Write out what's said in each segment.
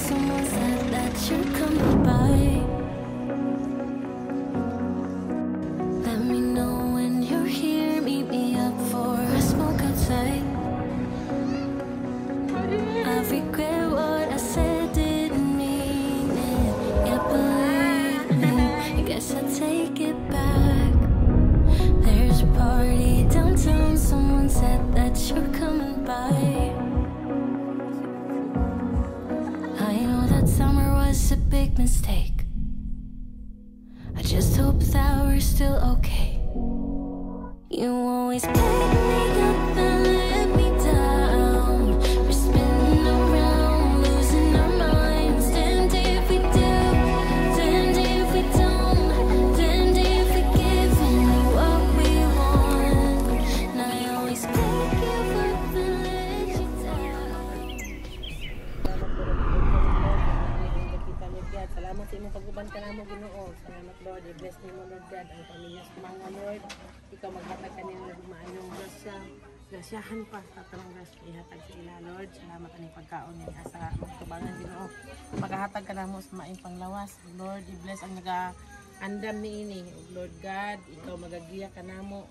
Someone said that you're coming by. Let me know when you're here. Meet me up for a smoke outside. I regret what I said, didn't mean it. Yeah, believe me. I guess I'll take it back. Big mistake. I just hope that we're still okay. You always pick Lord. I-bless nimo Lord God ang pamilya sa mga Lord. Ikaw maghatag kanila Lord maayong grasya. Grasyahan pa sa tanang grasya ihatag sa ila Lord. Salamat ani pagkaon ni sa magtubangan Ginoo. Paghatag ka namo sa maayong panglawas. Lord, i-bless ang naga andam ni ini. Lord God, ikaw magagiya ka namo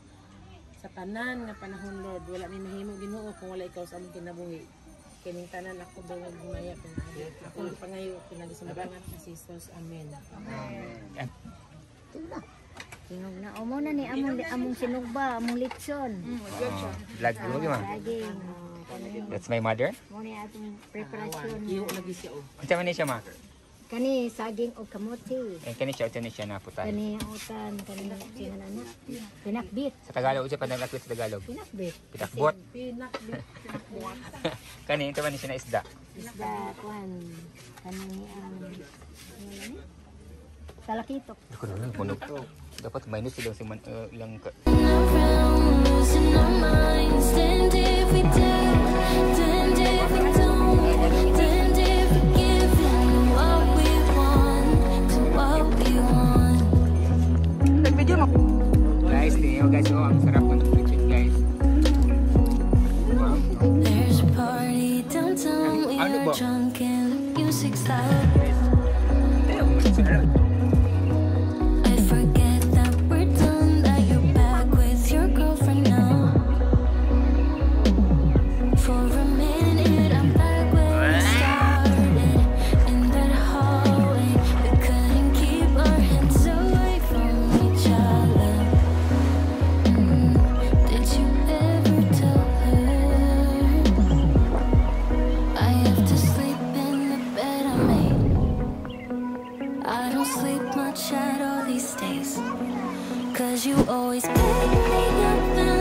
sa tanan nga panahon Lord. Wala ni mahimo Ginoo kung wala ikaw sa among kinabuhi kining tanan ako daw gumaya pinagi. Ako ang pangayo pinagsimbangan ni Jesus. Amen. Sinog na. O muna ni among among sinugba, among litson. Vlog ko ma. Saging. That's my mother. Mo ni atong preparasyon. Iyo lagi siya oh. Unsa man ni siya ma? Kani saging o kamote. Eh kani siya ito ni siya na putay. Kani utan, kani singan ano? Pinakbit. Sa Tagalog usa pa sa Tagalog. Pinakbit. Pitakbot. Pinak Kani ito man ni siya na isda. Isda kuan. Kani ang ano ni? Talakitok. Ako na punog to. Dapat minus ilang si man uh, ilang ka. around, losing our minds. And if we do, then if we music's out. Cause you always pick me up